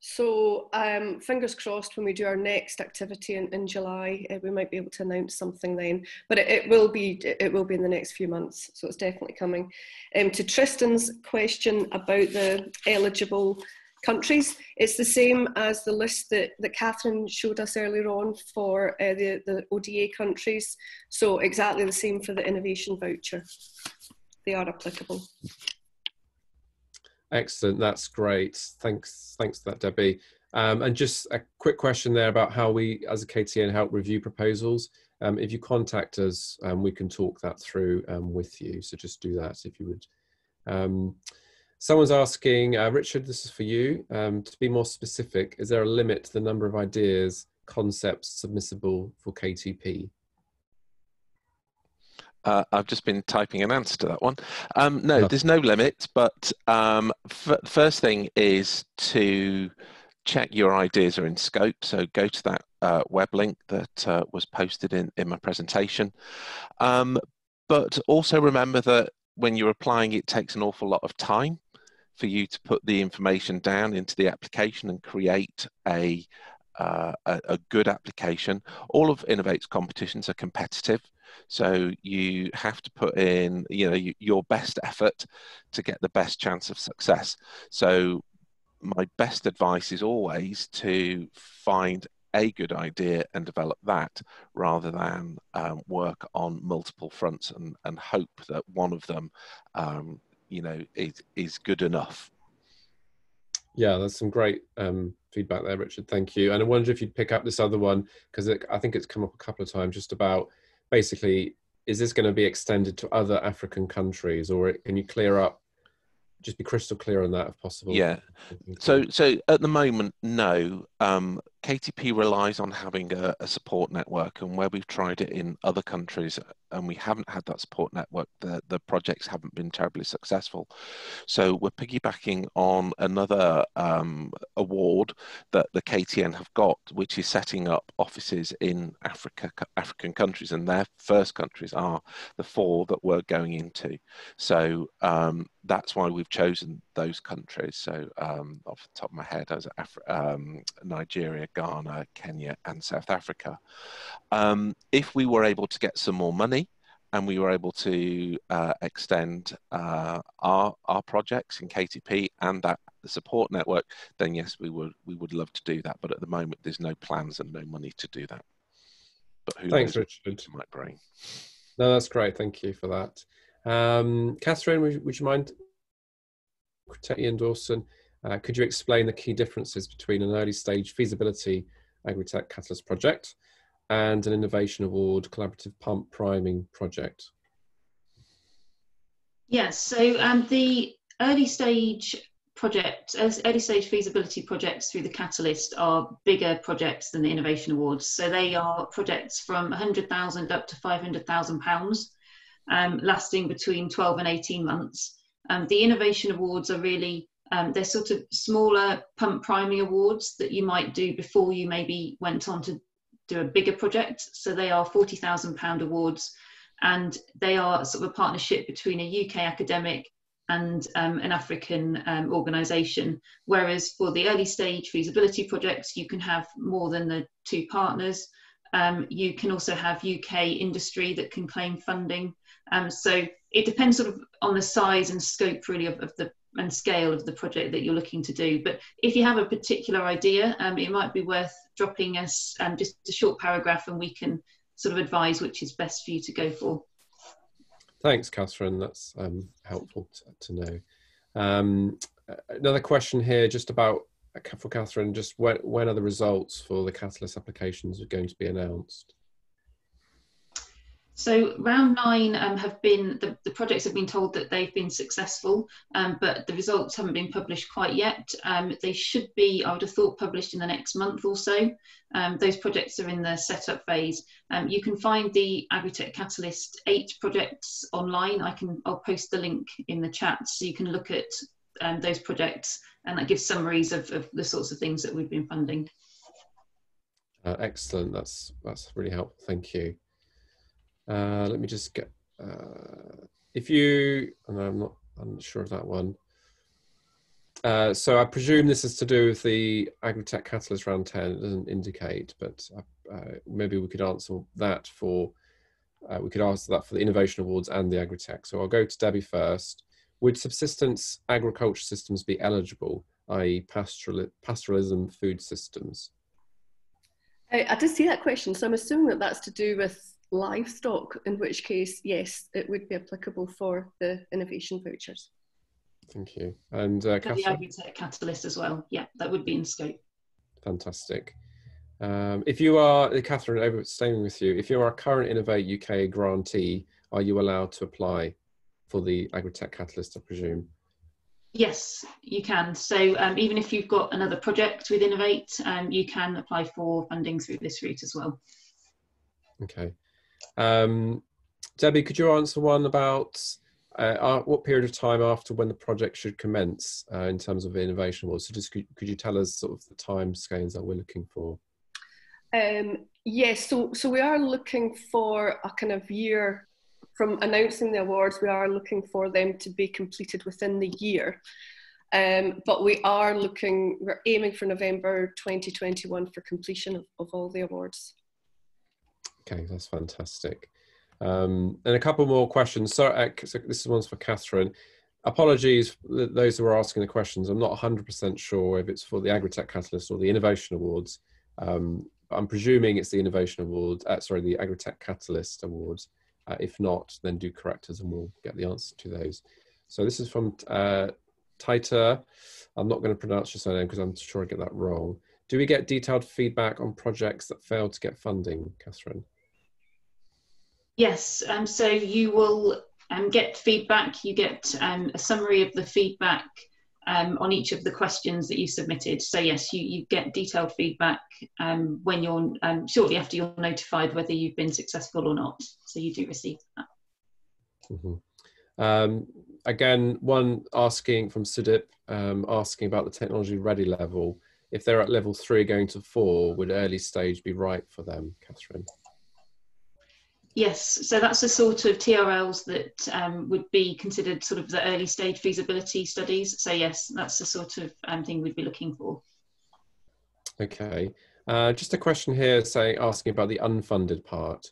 So um, fingers crossed when we do our next activity in, in July, uh, we might be able to announce something then. But it, it, will be it will be in the next few months, so it's definitely coming. Um, to Tristan's question about the eligible countries. It's the same as the list that, that Kathryn showed us earlier on for uh, the, the ODA countries. So exactly the same for the innovation voucher. They are applicable. Excellent, that's great. Thanks, thanks for that, Debbie. Um, and just a quick question there about how we, as a KTN, help review proposals. Um, if you contact us, um, we can talk that through um, with you. So just do that if you would. Um, Someone's asking, uh, Richard, this is for you. Um, to be more specific, is there a limit to the number of ideas, concepts submissible for KTP? Uh, I've just been typing an answer to that one. Um, no, no, there's no limit, but um, first thing is to check your ideas are in scope. So go to that uh, web link that uh, was posted in, in my presentation. Um, but also remember that when you're applying, it takes an awful lot of time for you to put the information down into the application and create a, uh, a, a, good application. All of Innovate's competitions are competitive. So you have to put in, you know, your best effort to get the best chance of success. So my best advice is always to find a good idea and develop that rather than um, work on multiple fronts and, and hope that one of them um, you know is is good enough yeah that's some great um, feedback there richard thank you. And i wonder if you'd pick up this other one because i think it's come up a couple of times just about basically is this going to be extended to other african countries or can you clear up just be crystal clear on that if possible? Yeah. So so at the moment no. Um, KTP relies on having a, a, support network, and where we've tried it in other countries and we haven't had that support network, the, the projects haven't been terribly successful. So we're piggybacking on another um, award that the KTN have got, which is setting up offices in Africa, African countries, and their first countries are the four that we're going into. So um, that's why we've chosen those countries. So um, off the top of my head, as um, Nigeria, Ghana, Kenya, and South Africa. Um, if we were able to get some more money and we were able to uh, extend uh, our our projects in KTP and that the support network, then yes, we would we would love to do that. But at the moment, there's no plans and no money to do that. But who Thanks, Richard. might bring. No, that's great. Thank you for that. Um, Kathryn, would, would you mind, Ian Dawson, uh, could you explain the key differences between an early stage feasibility agri-tech catalyst project and an innovation award collaborative pump priming project? Yes, so um, the early stage project, early stage feasibility projects through the Catalyst are bigger projects than the Innovation Awards. So they are projects from 100,000 up to 500,000 pounds, um, lasting between 12 and 18 months. Um, the Innovation Awards are really um, they're sort of smaller pump priming awards that you might do before you maybe went on to do a bigger project. So they are £40,000 awards and they are sort of a partnership between a UK academic and um, an African um, organisation. Whereas for the early stage feasibility projects, you can have more than the two partners. Um, you can also have UK industry that can claim funding. Um, so it depends sort of on the size and scope really of, of, the and scale of the project that you're looking to do. But if you have a particular idea, um, it might be worth dropping us um, just a short paragraph and we can sort of advise which is best for you to go for. Thanks, Kathryn. That's um, helpful to, to know. Um, another question here, just about for Kathryn, just when, when are the results for the Catalyst applications are going to be announced? So round nine um, have been, the, the, projects have been told that they've been successful, um, but the results haven't been published quite yet. Um, they should be, I would have thought, published in the next month or so. Um, those projects are in the setup phase. Um, you can find the Agritech Catalyst 8 projects online. I can, I'll post the link in the chat so you can look at um, those projects and that gives summaries of, of the sorts of things that we've been funding. Uh, excellent, that's, that's really helpful, thank you. Uh, let me just get, uh, if you, and I'm not, I'm not sure of that one. Uh, so I presume this is to do with the Agritech Catalyst Round 10. It doesn't indicate, but uh, maybe we could answer that for, uh, we could answer that for the Innovation Awards and the Agritech. So I'll go to Debbie first. Would subsistence agriculture systems be eligible, i.e. Pastoral, pastoralism food systems? I, I did see that question, so I'm assuming that that's to do with livestock, in which case, yes, it would be applicable for the innovation vouchers. Thank you. And uh, the Agritech Catalyst as well. Yeah, that would be in scope. Fantastic. Um, if you are, uh, Kathryn, over staying with you, if you are a current Innovate UK grantee, are you allowed to apply for the Agritech Catalyst, I presume? Yes, you can. So um, even if you've got another project with Innovate, um, you can apply for funding through this route as well. Okay. Um, Debbie, could you answer one about uh, what period of time after when the project should commence uh, in terms of the innovation awards? So just could, could, you tell us sort of the time scales that we're looking for? Um, yes, so, so we are looking for a kind of year from announcing the awards, we are looking for them to be completed within the year. Um, but we are looking, we're aiming for November 2021 for completion of, of all the awards. Okay, that's fantastic. Um, and a couple more questions. So, uh, so this one's for Kathryn. Apologies, those who are asking the questions. I'm not 100% sure if it's for the Agritech Catalyst or the Innovation Awards. Um, I'm presuming it's the Innovation Award, uh, sorry, the Agritech Catalyst Awards. Uh, if not, then do correct us and we'll get the answer to those. So this is from uh, Taita. I'm not going to pronounce your surname because I'm sure I get that wrong. Do we get detailed feedback on projects that fail to get funding, Kathryn? Yes, um, so you will um, get feedback. You get um, a summary of the feedback um, on each of the questions that you submitted. So yes, you, you get detailed feedback um, when you're um, shortly after you're notified whether you've been successful or not. So you do receive that. Mm -hmm. again, one asking from Sudip, asking about the technology ready level. If they're at level three going to four, would early stage be right for them, Kathryn? Yes, so that's the sort of TRLs that um, would be considered sort of the early stage feasibility studies. So yes, that's the sort of um, thing we'd be looking for. Okay, uh, just a question here saying, asking about the unfunded part.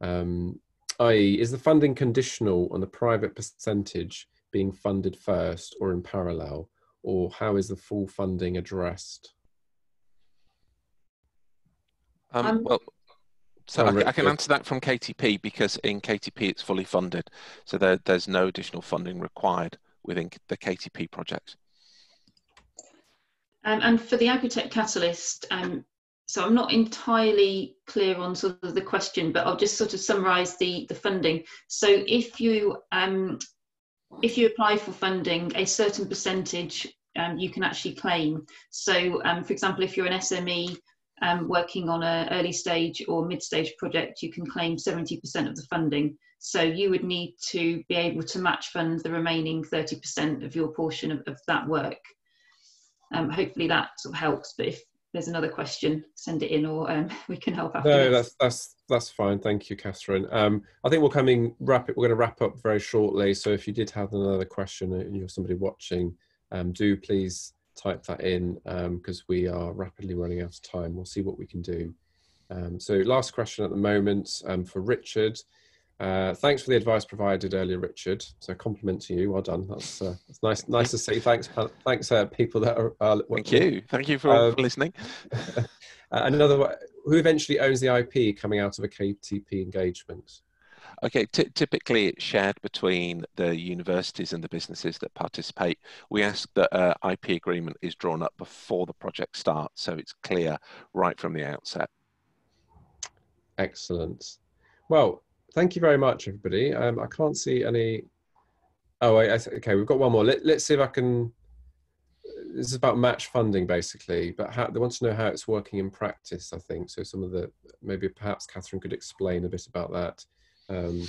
Um, i.e. is the funding conditional on the private percentage being funded first or in parallel, or how is the full funding addressed? Um, um well, so I, I, can answer that from KTP because in KTP it's fully funded. So there, there's no additional funding required within the KTP project. Um, and for the Agritech Catalyst, um, so I'm not entirely clear on sort of the question, but I'll just sort of summarise the, the funding. So if you um, if you apply for funding, a certain percentage um, you can actually claim. So um, for example, if you're an SME um, working on an early stage or mid stage project, you can claim 70% of the funding. So you would need to be able to match fund the remaining 30% of your portion of, of that work. Um, hopefully that sort of helps, but if there's another question, send it in, or um, we can help after. No, that's that's that's fine. Thank you, Kathryn. Um, I think we're coming wrap it. We're going to wrap up very shortly. So if you did have another question and you're somebody watching, um, do please type that in because um, we are rapidly running out of time. We'll see what we can do. Um, so last question at the moment um, for Richard. Uh, thanks for the advice provided earlier, Richard. So compliment to you. Well done. That's, uh, that's nice. Nice to see. Thanks. Thanks, uh, people that are. Uh, Thank you. Thank you for, um, for listening. Uh, another. Who eventually owns the IP coming out of a KTP engagement? Okay, typically it's shared between the universities and the businesses that participate. We ask that uh, IP agreement is drawn up before the project starts, so it's clear right from the outset. Excellent. Well, thank you very much, everybody. Um, I can't see any. Oh, wait, okay, we've got one more. Let, let's see if I can. This is about match funding, basically, but how, they want to know how it's working in practice. I think so. Some of the maybe perhaps Kathryn could explain a bit about that. Um,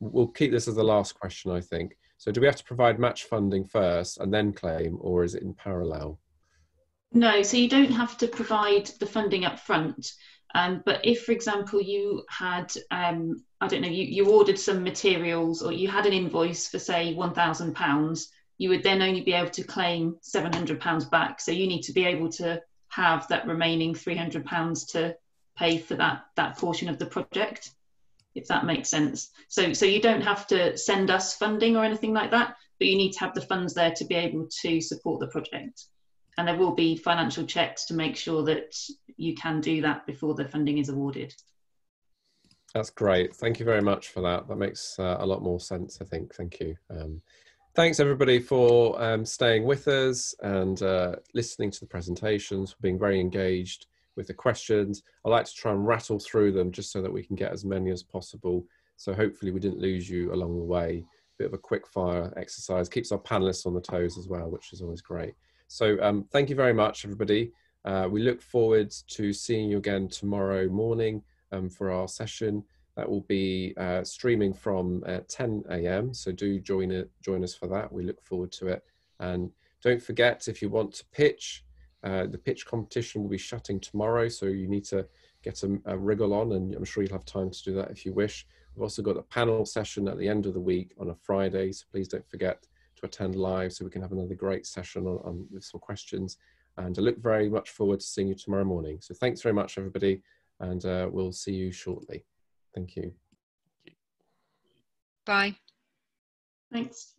we'll keep this as the last question, I think. So, do we have to provide match funding first and then claim, or is it in parallel? No, so you don't have to provide the funding up front. Um, but if, for example, you had, um, I don't know, you, you ordered some materials or you had an invoice for, say, £1,000, you would then only be able to claim £700 back. So you need to be able to have that remaining £300 to pay for that, that portion of the project, if that makes sense. So, so you don't have to send us funding or anything like that, but you need to have the funds there to be able to support the project and there will be financial checks to make sure that you can do that before the funding is awarded. That's great. Thank you very much for that. That makes uh, a lot more sense, I think. Thank you. Um, thanks everybody for um, staying with us and uh, listening to the presentations, for being very engaged with the questions. I like to try and rattle through them just so that we can get as many as possible. So hopefully we didn't lose you along the way. Bit of a quick fire exercise keeps our panelists on the toes as well, which is always great. So um, thank you very much, everybody. Uh, we look forward to seeing you again tomorrow morning um, for our session. That will be uh, streaming from uh, 10 a.m. So do join it, join us for that. We look forward to it. And don't forget, if you want to pitch, uh, the pitch competition will be shutting tomorrow. So you need to get a, a wriggle on, and I'm sure you'll have time to do that if you wish. We've also got a panel session at the end of the week on a Friday. So please don't forget to attend live so we can have another great session on, on with some questions. And I look very much forward to seeing you tomorrow morning. So thanks very much, everybody, and uh, we'll see you shortly. Thank you. Bye. Thanks.